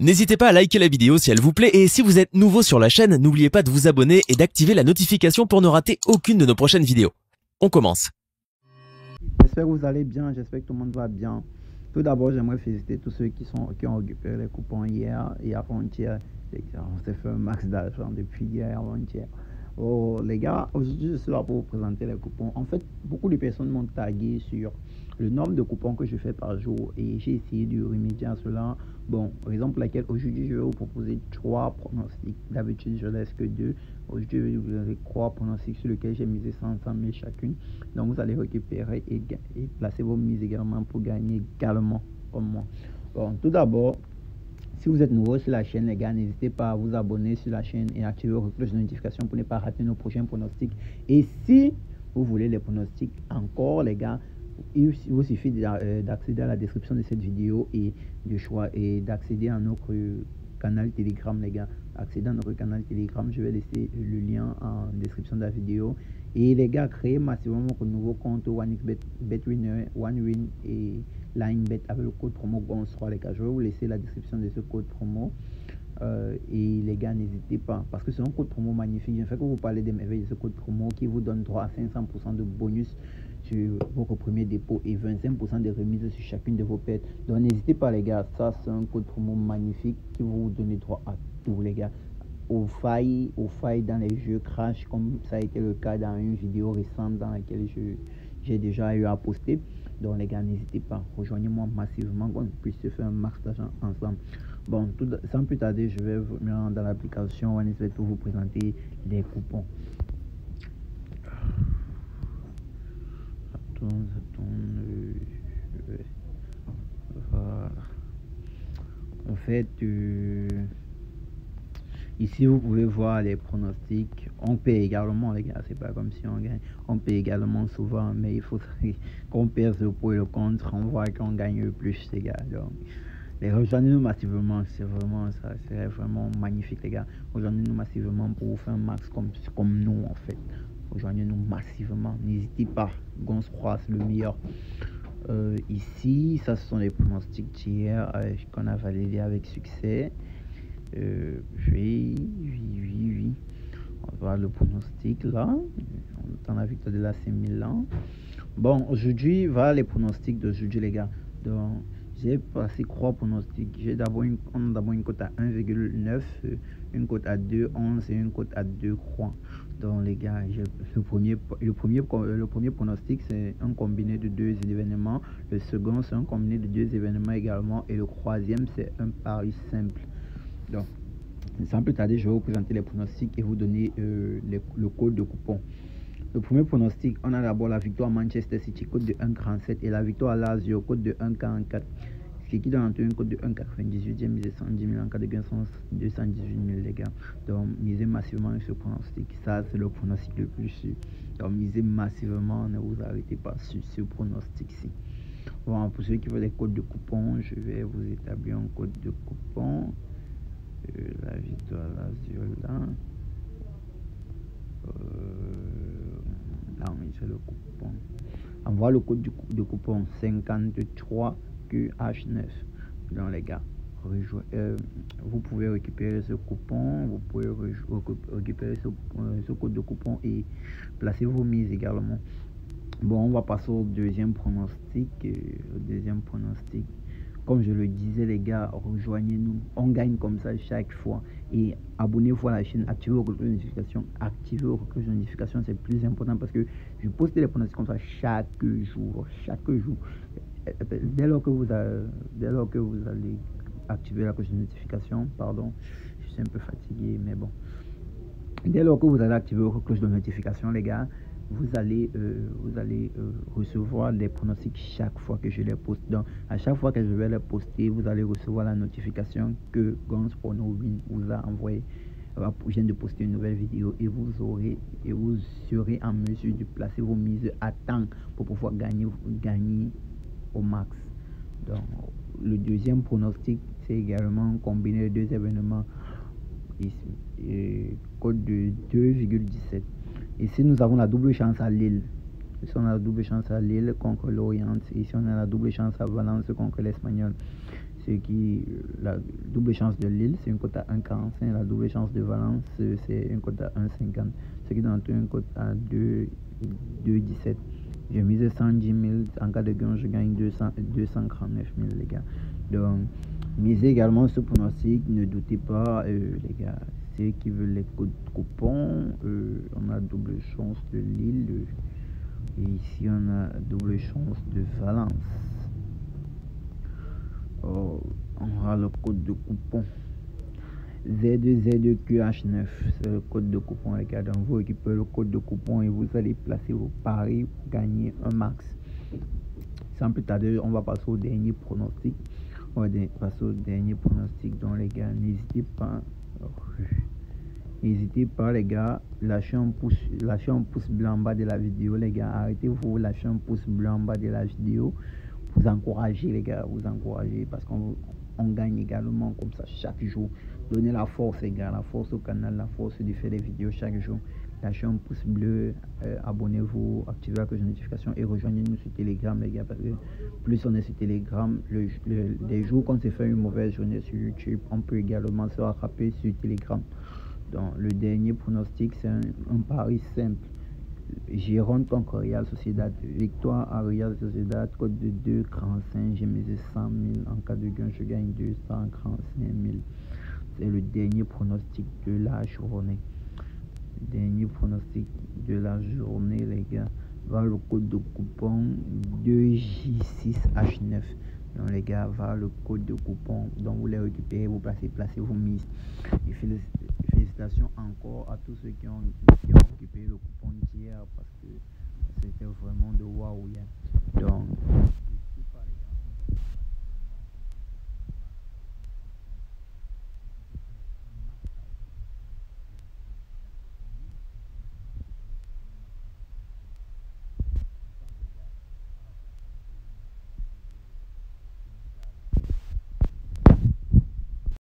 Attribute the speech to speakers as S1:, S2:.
S1: N'hésitez pas à liker la vidéo si elle vous plaît et si vous êtes nouveau sur la chaîne, n'oubliez pas de vous abonner et d'activer la notification pour ne rater aucune de nos prochaines vidéos. On commence.
S2: J'espère que vous allez bien, j'espère que tout le monde va bien. Tout d'abord, j'aimerais féliciter tous ceux qui, ont récupéré les coupons hier et avant-hier. On s'est fait un max d'argent depuis hier avant-hier. Oh, les gars, aujourd'hui, je suis là pour vous présenter les coupons. En fait, beaucoup de personnes m'ont tagué sur le nombre de coupons que je fais par jour et j'ai essayé de remédier à cela. Bon, raison pour laquelle aujourd'hui, je vais vous proposer trois pronostics. D'habitude, je laisse que deux. Aujourd'hui, je vais vous donner trois pronostics sur lesquels j'ai misé 100 000 chacune. Donc, vous allez récupérer et, et placer vos mises également pour gagner également comme moi. Bon, tout d'abord, si vous êtes nouveau sur la chaîne, les gars, n'hésitez pas à vous abonner sur la chaîne et activer vos cloches de notification pour ne pas rater nos prochains pronostics. Et si vous voulez les pronostics encore, les gars, il vous suffit euh, d'accéder à la description de cette vidéo et de choix et d'accéder à notre canal Telegram, les gars. Accéder à notre canal Telegram, je vais laisser le lien en description de la vidéo. Et les gars, créez massivement votre nouveau compte OneXBet, BetWinner, OneWin et LineBet avec le code promo GONS3, les gars. Je vais vous laisser la description de ce code promo. Euh, et les gars, n'hésitez pas, parce que c'est un code promo magnifique. Je fais que vous parler des merveilles de ce code promo qui vous donne droit à 500% de bonus sur votre premier dépôt et 25% de remise sur chacune de vos pertes. Donc n'hésitez pas les gars, ça c'est un code promo magnifique qui vous donne droit à tous les gars aux failles, aux failles dans les jeux crash, comme ça a été le cas dans une vidéo récente dans laquelle j'ai déjà eu à poster. Donc les gars, n'hésitez pas, rejoignez-moi massivement, qu'on puisse faire un max d'argent ensemble. Bon, tout, sans plus tarder, je vais venir dans l'application OneSBet pour vous présenter les coupons. Attends, voilà. En fait, euh, Ici, vous pouvez voir les pronostics. On paye également, les gars. C'est pas comme si on gagne. On paye également souvent, mais il faut qu'on perde le pour et le contre. On voit qu'on gagne le plus, les gars. Donc, les rejoignez-nous massivement. C'est vraiment ça. C'est vraiment magnifique, les gars. Rejoignez-nous massivement pour vous faire un max comme, comme nous, en fait. Rejoignez-nous massivement. N'hésitez pas. Gons c'est le meilleur. Euh, ici, ça, ce sont les pronostics d'hier euh, qu'on a validé avec succès. Euh, oui, oui, oui, oui. On va le pronostic là. On attend la victoire de la Milan. Bon, aujourd'hui, voilà les pronostics d'aujourd'hui, les gars. Donc, j'ai passé trois pronostics. J'ai d'abord une, une cote à 1,9, une cote à 2,11 et une cote à 2 croix. Donc, les gars, le premier, le premier, le premier pronostic, c'est un combiné de deux événements. Le second, c'est un combiné de deux événements également. Et le troisième, c'est un pari simple. Donc, sans plus tarder, je vais vous présenter les pronostics et vous donner euh, le code de coupon. Le premier pronostic, on a d'abord la victoire Manchester City, code de 1,47 et la victoire Lazio, code de 1,44. Ce qui donne un code de 1,98. J'ai misé 110 000 en cas de gain 218 000 les gars. Donc misez massivement sur ce pronostic. Ça c'est le pronostic le plus sûr. Donc misez massivement, ne vous arrêtez pas sur ce pronostic-ci. Bon, pour ceux qui veulent les codes de coupon, je vais vous établir un code de coupon la victoire là. Euh, là, on le coupon. Envoie le code de coupon 53QH9. Donc, les gars, euh, vous pouvez récupérer ce coupon, vous pouvez récupérer euh, ce, code de coupon et placer vos mises également. Bon, on va passer au deuxième pronostic. au deuxième pronostic. Comme je le disais, les gars, rejoignez-nous. On gagne comme ça chaque fois. Et abonnez-vous à la chaîne, activez vos de notification. Activez vos de notification, c'est plus important parce que je poste les pronostics comme ça chaque jour. Chaque jour. Dès lors que vous, dès lors que vous allez activer la cloche de notification, pardon, je suis un peu fatigué, mais bon. Dès lors que vous allez activer vos cloche de notification, les gars, vous allez, euh, vous allez euh, recevoir les pronostics chaque fois que je les poste. Donc, à chaque fois que je vais les poster, vous allez recevoir la notification que Guns Win vous a envoyé. Je viens de poster une nouvelle vidéo et vous aurez et vous serez en mesure de placer vos mises à temps pour pouvoir gagner, gagner au max. Donc, le deuxième pronostic, c'est également combiner deux événements. Ici, code de 2,17. Ici, nous avons la double chance à Lille. Ici, on a la double chance à Lille contre l'Orient. Ici, on a la double chance à Valence contre l'Espagnol. ce qui, la double chance de Lille, c'est une cote à 1,45. La double chance de Valence, c'est une cote à 1,50. Ce qui donne une cote à 2,17. J'ai misé 110 000. En cas de gain, je gagne 200, 239 000, les gars. Donc, misez également ce pronostic. Ne doutez pas, euh, les gars. Ceux qui veulent les coupons, euh, on a double chance de Lille. Et ici, on a double chance de Valence. Oh, on aura le code de coupon. Z2Z2QH9, c'est le code de coupon, gars. Donc, vous récupérez le code de coupon et vous allez placer vos paris pour gagner un max. Sans plus tarder, on va passer au dernier pronostic. On va passer au dernier pronostic. Donc, les gars, n'hésitez pas. N'hésitez pas, les gars, lâchez un pouce, lâchez un pouce blanc en bas de la vidéo, les gars. Arrêtez-vous, lâchez un pouce blanc en bas de la vidéo. Vous encouragez, les gars, vous encouragez parce qu'on on gagne également comme ça chaque jour. Donnez la force, les gars, la force au canal, la force de faire des vidéos chaque jour. Lâchez un pouce bleu, euh, abonnez-vous, activez la cloche de notification et rejoignez-nous sur Telegram, les gars, parce que plus on est sur Telegram, le, les jours qu'on se fait une mauvaise journée sur YouTube, on peut également se rattraper sur Telegram. Donc, le dernier pronostic, c'est un, pari simple. Gironde contre Real Sociedad. Victoire à Real Sociedad, code de 2, 5 J'ai misé 100 000. En cas de gain, je gagne 245 000. C'est le dernier pronostic de la journée. Dernier pronostic de la journée, les gars. Va le code de coupon 2J6H9. Donc les gars, va le code de coupon. Donc vous les récupérez, vous placez, placez vos mises. Et encore à tous ceux qui ont, qui ont récupéré le coupon d'hier parce que c'était vraiment de waouh. Donc